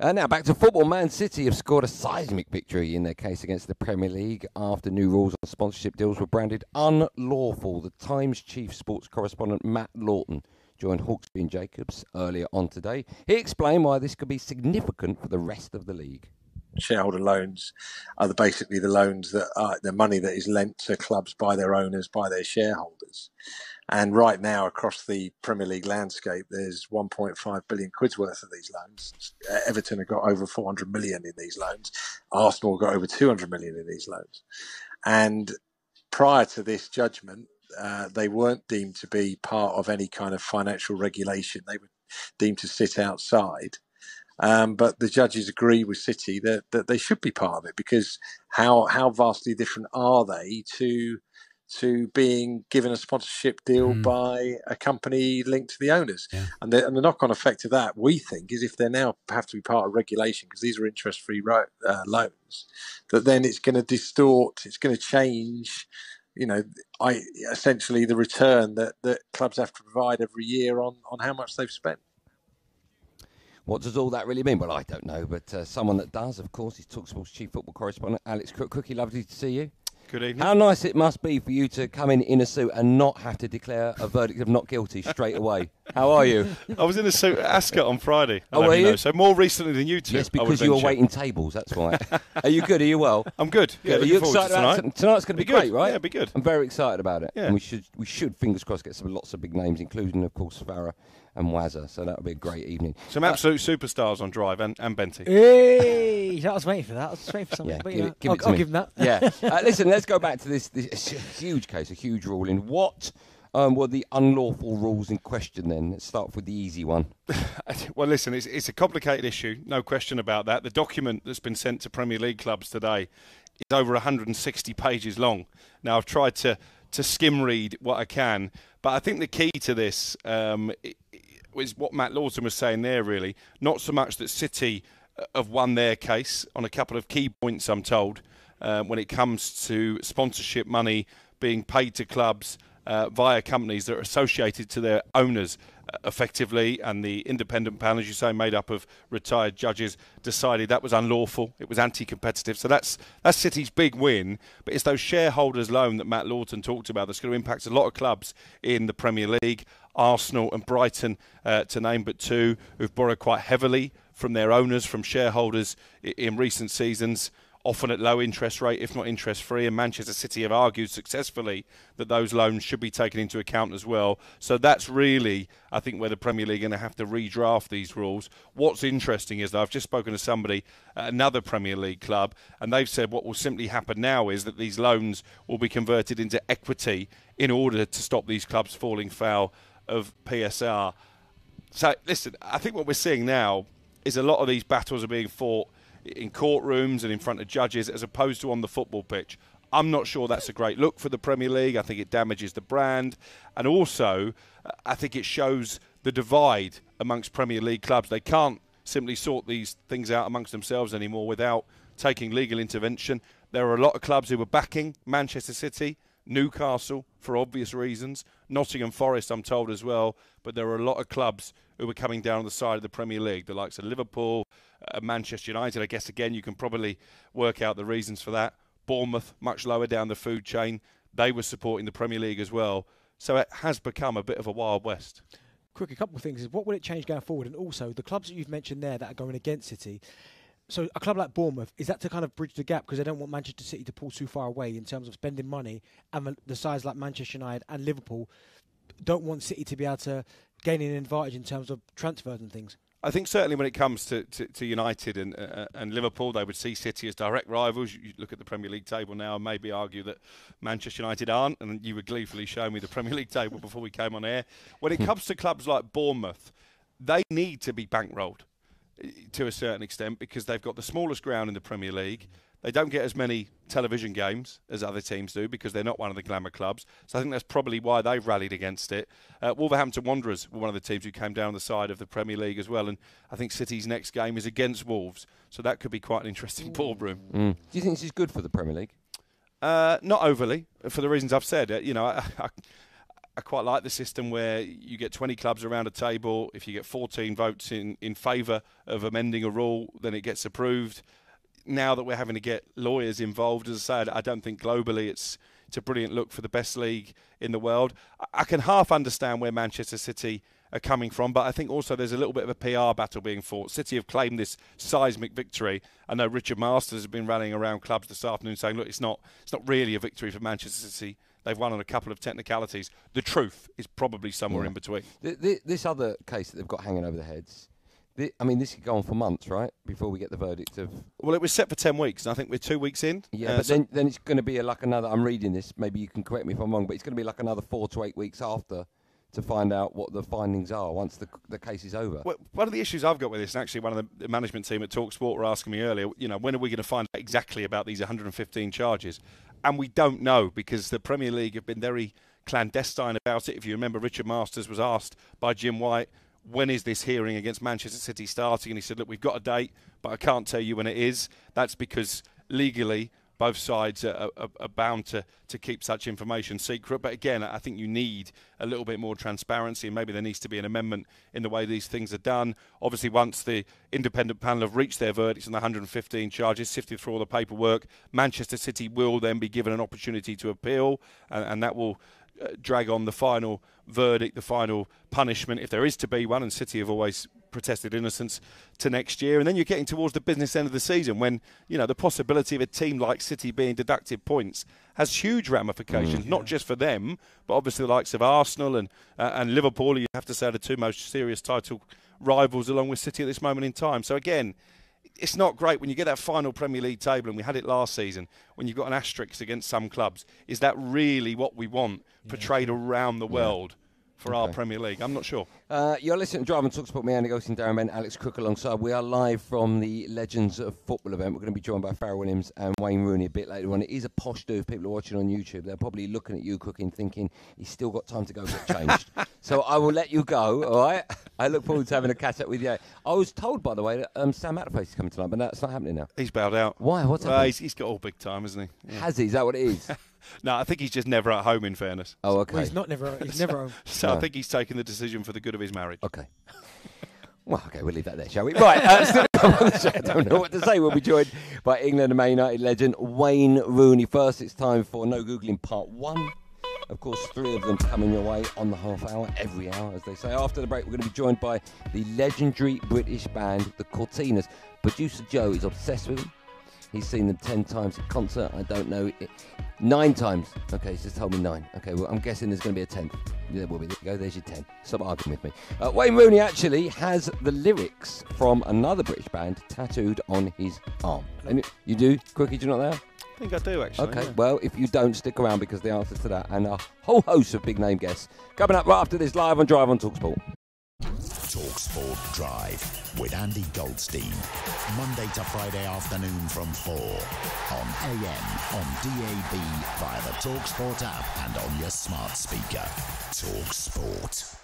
Uh, now back to football. Man City have scored a seismic victory in their case against the Premier League after new rules on sponsorship deals were branded unlawful. The Times chief sports correspondent Matt Lawton joined Hawksbee and Jacobs earlier on today. He explained why this could be significant for the rest of the league shareholder loans are basically the loans that are the money that is lent to clubs by their owners, by their shareholders. And right now, across the Premier League landscape, there's 1.5 billion quid's worth of these loans. Everton have got over 400 million in these loans. Arsenal got over 200 million in these loans. And prior to this judgment, uh, they weren't deemed to be part of any kind of financial regulation. They were deemed to sit outside. Um, but the judges agree with City that, that they should be part of it because how how vastly different are they to to being given a sponsorship deal mm. by a company linked to the owners? Yeah. And, the, and the knock on effect of that, we think, is if they now have to be part of regulation because these are interest free ro- uh, loans, that then it's going to distort, it's going to change you know, I essentially the return that, that clubs have to provide every year on, on how much they've spent. What does all that really mean? Well, I don't know, but uh, someone that does, of course, is Talksport's chief football correspondent, Alex Crook. Cookie, lovely to see you. Good evening. How nice it must be for you to come in in a suit and not have to declare a verdict of not guilty straight away. How are you? I was in a suit at Ascot on Friday. Oh, were you? Know, so more recently than you two. Yes, because you were waiting tables. That's why. are you good? Are you well? I'm good. Yeah, are you excited tonight? about tonight's going to be, be great, right? Yeah, be good. I'm very excited about it. Yeah. And we should we should fingers crossed get some lots of big names, including of course Pharrell and Wazza. So that'll be a great evening. Some absolute uh, superstars on drive and, and Benty. Hey, I was waiting for that. I was waiting for something. Yeah, but give, yeah, it, give I'll, it to I'll me. give him that. Yeah. Uh, listen, let's go back to this, this huge case, a huge ruling. What um, were the unlawful rules in question then? Let's start with the easy one. well, listen, it's, it's a complicated issue, no question about that. The document that's been sent to Premier League clubs today is over 160 pages long. Now, I've tried to, to skim read what I can, but I think the key to this um, is what Matt Lawton was saying there, really. Not so much that City uh, have won their case on a couple of key points, I'm told, uh, when it comes to sponsorship money being paid to clubs uh, via companies that are associated to their owners uh, effectively, and the independent panel, as you say, made up of retired judges, decided that was unlawful. It was anti-competitive. So that's that's City's big win. But it's those shareholders' loan that Matt Lawton talked about that's going to impact a lot of clubs in the Premier League. Arsenal and Brighton, uh, to name but two, who've borrowed quite heavily from their owners, from shareholders in recent seasons often at low interest rate, if not interest free. And Manchester City have argued successfully that those loans should be taken into account as well. So that's really, I think, where the Premier League are going to have to redraft these rules. What's interesting is that I've just spoken to somebody at another Premier League club, and they've said what will simply happen now is that these loans will be converted into equity in order to stop these clubs falling foul of PSR. So, listen, I think what we're seeing now is a lot of these battles are being fought in courtrooms and in front of judges as opposed to on the football pitch. I'm not sure that's a great look for the Premier League. I think it damages the brand. And also, uh, I think it shows the divide amongst Premier League clubs. They can't simply sort these things out amongst themselves anymore without taking legal intervention. There are a lot of clubs who were backing Manchester City, Newcastle, for obvious reasons, Nottingham Forest, I'm told as well. But there are a lot of clubs who were coming down on the side of the Premier League, the likes of Liverpool, uh, Manchester United. I guess again you can probably work out the reasons for that. Bournemouth, much lower down the food chain, they were supporting the Premier League as well. So it has become a bit of a wild west. Quick, a couple of things is what will it change going forward, and also the clubs that you've mentioned there that are going against City. So a club like Bournemouth is that to kind of bridge the gap because they don't want Manchester City to pull too far away in terms of spending money, and the, sides like Manchester United and Liverpool don't want City to be able to gain an advantage in terms of transfers and things. I think certainly when it comes to, to, to United and uh, and Liverpool, they would see City as direct rivals. You look at the Premier League table now and maybe argue that Manchester United aren't, and you were gleefully showing me the Premier League table before we came on air. When it comes to clubs like Bournemouth, they need to be bankrolled uh, to a certain extent because they've got the smallest ground in the Premier League. They don't get as many television games as other teams do because they're not one of the glamour clubs. So I think that's probably why they've rallied against it. Uh, Wolverhampton Wanderers were one of the teams who came down the side of the Premier League as well. And I think City's next game is against Wolves. So that could be quite an interesting ballroom. Mm. Do you think this is good for the Premier League? Uh, not overly, for the reasons I've said. Uh, you know, I, I, I quite like the system where you get 20 clubs around a table. If you get 14 votes in, in favour of amending a rule, then it gets approved. Now that we're having to get lawyers involved, as I said, I don't think globally it's it's a brilliant look for the best league in the world. I can half understand where Manchester City are coming from, but I think also there's a little bit of a PR battle being fought. City have claimed this seismic victory. I know Richard Masters has been rallying around clubs this afternoon saying, "Look, it's not it's not really a victory for Manchester City. They've won on a couple of technicalities. The truth is probably somewhere Yeah. in between." Th th this other case that they've got hanging over their heads. thi- I mean, this could go on for months, right? Before we get the verdict of. Well, it was set for ten weeks, and I think we're two weeks in. Yeah, Uh, but so- then, then it's going to be a, like another. I'm reading this. Maybe you can correct me if I'm wrong, but it's going to be like another four to eight weeks after to find out what the findings are once the the case is over. Well, one of the issues I've got with this, and actually one of the, the management team at Talksport were asking me earlier, you know, when are we going to find out exactly about these 115 charges? And we don't know because the Premier League have been very clandestine about it. If you remember, Richard Masters was asked by Jim White, when is this hearing against Manchester City starting? And he said, look, we've got a date, but I can't tell you when it is. That's because legally both sides are, are, are bound to, to keep such information secret. But again, I think you need a little bit more transparency, and maybe there needs to be an amendment in the way these things are done. Obviously, once the independent panel have reached their verdicts on the 115 charges, sifted through all the paperwork, Manchester City will then be given an opportunity to appeal, and, and that will uh, drag on the final verdict, the final punishment, if there is to be one. And City have always protested innocence to next year. And then you're getting towards the business end of the season when, you know, the possibility of a team like City being deducted points has huge ramifications, not just for them, but obviously the likes of Arsenal and, uh, and Liverpool, you have to say, are the two most serious title rivals along with City at this moment in time. So again, it's not great when you get that final Premier League table, and we had it last season, when you've got an asterisk against some clubs. Is that really what we want portrayed around the world for our Premier League? I'm not sure. Uh, you're listening to Drive and Talksport. Me, Andy Goldstein, Darren Bent, Alex Crook alongside. We are live from the Legends of Football event. We're going to be joined by Pharrell Williams and Wayne Rooney a bit later on. It is a posh do if people are watching on YouTube. They're probably looking at you cooking, thinking he's still got time to go get changed. so I will let you go. All right. I look forward to having a catch up with you. I was told, by the way, that um, Sam Matterface is coming tonight, but that's not happening now. He's bowed out. Why? What's happening? he's, he's got all big time, isn't he? Yeah. Has he? Is that what it is? No, I think he's just never at home. In fairness, oh, okay. Well, he's not never. He's never. home. so No. I think he's taken the decision for the good of his marriage. Okay. Well, okay, we'll leave that there, shall we? Right, uh, still to come on the show. I don't know what to say. We'll be joined by England and Man United legend Wayne Rooney. First, it's time for No Googling Part 1. Of course, three of them coming your way on the half hour, every hour, as they say. After the break, we're going to be joined by the legendary British band, the Courteeners. Producer Joe is obsessed with them. He's seen them 10 times at concert. I don't know. Nine times. Okay, he's just told me nine. Okay, well, I'm guessing there's going to be a 10th. There will be. There you go. There's your 10. Stop arguing with me. Uh, Wayne Rooney actually has the lyrics from another British band tattooed on his arm. And you do? Quickie, do you not there? I think I do actually. Okay, yeah. well, if you don't, stick around because the answer to that and a whole host of big name guests coming up right after this live on Drive on Talksport. Talksport Drive with Andy Goldstein. Monday to Friday afternoon from 4 on AM, on DAB, via the Talksport app and on your smart speaker. Talksport.